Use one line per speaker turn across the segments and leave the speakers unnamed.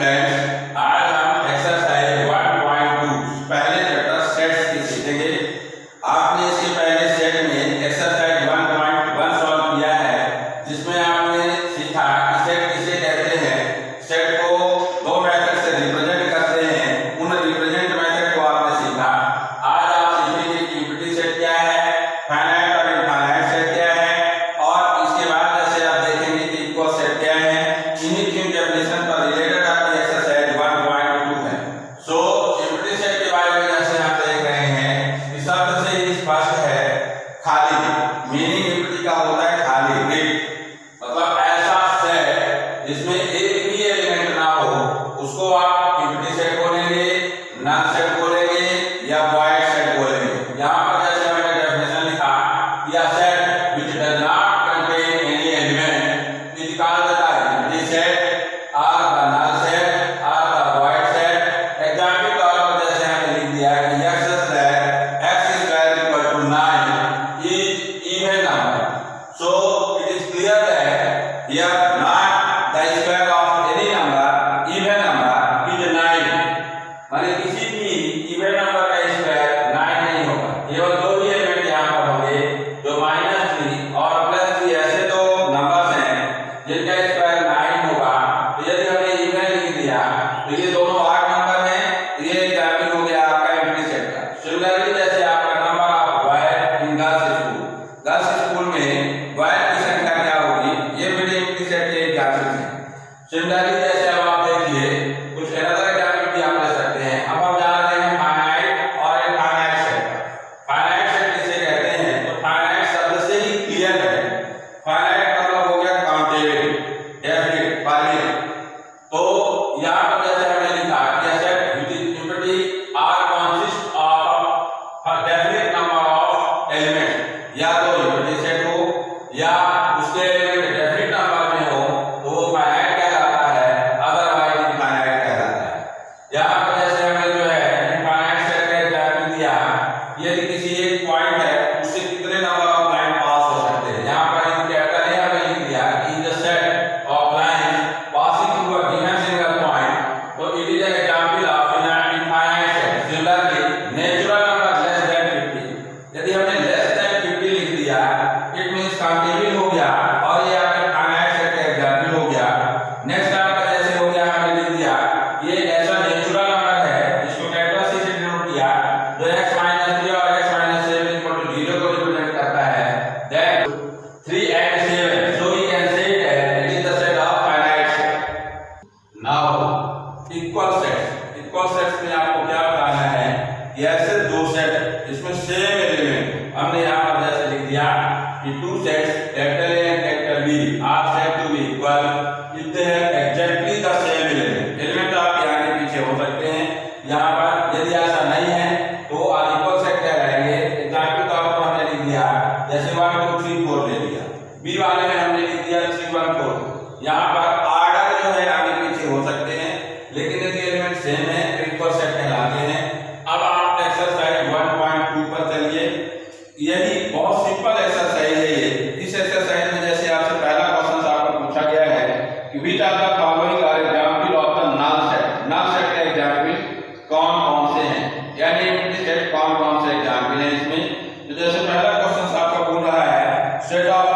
man. Pvt set बोलेंगे null set बोलेंगे, या वॉइड सेट बोलेंगे। यहाँ पर जैसे हमने डेफिनेशन लिखा, a set which does not contain any element is called the empty set और द नल सेट और द वॉइड सेट एग्जांपल तौर पर जैसे हमने लिख दिया कि x square x square equal to 9 is even number so it is clear that here that Angélica same element हमने यहाँ पर जैसे लिख दिया कि two sets z of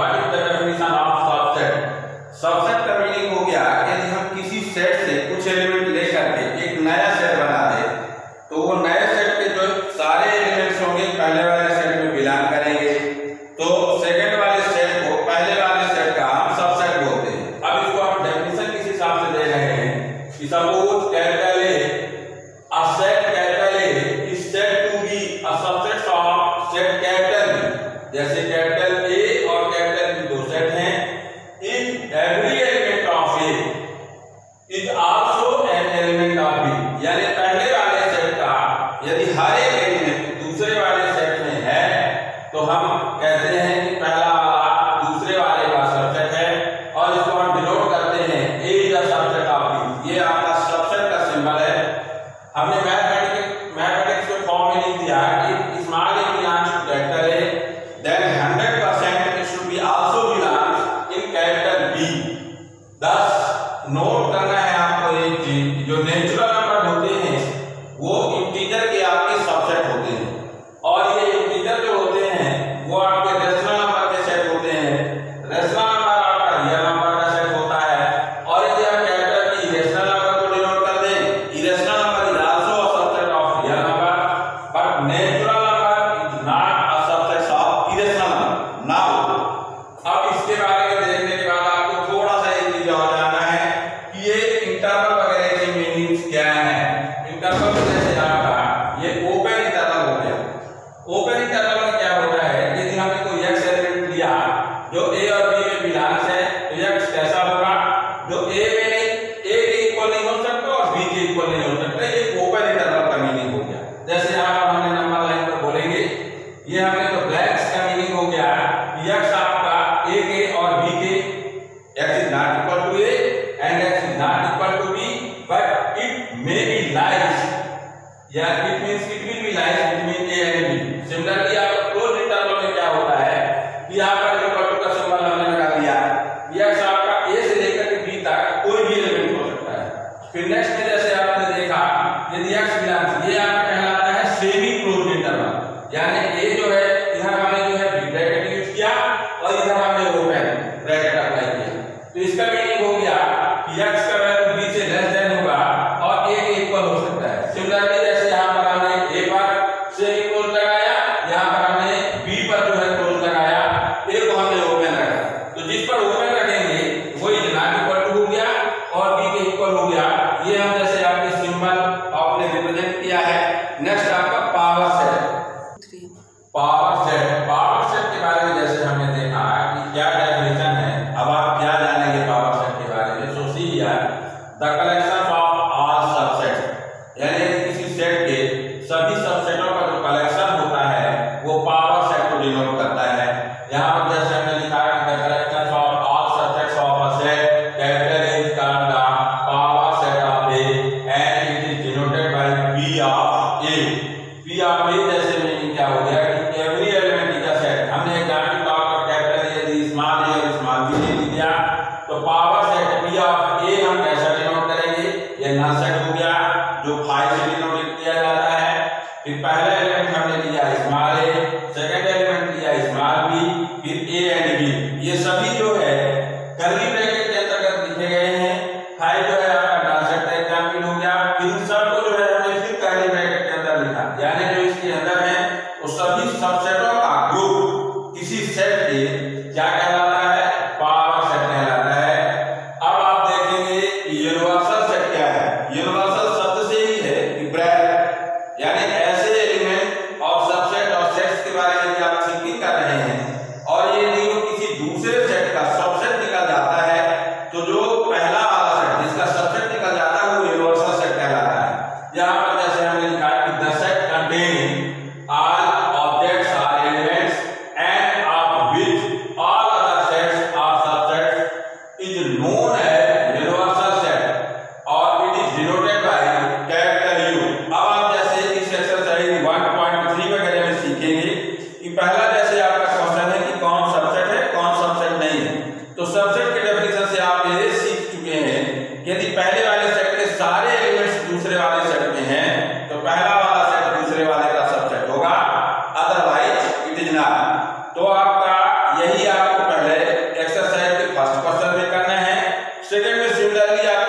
what is the ये हमने तो ब्लैक्स का मीनिंग हो गया। यक्स आपका ए के और बी के x is not equal to A and x is not equal to B but it may be lies या it means it will be lies between A and B similarly आप close interval में क्या होता है? कि आप फिर next में जैसे आपने देखा, यदि एक्स में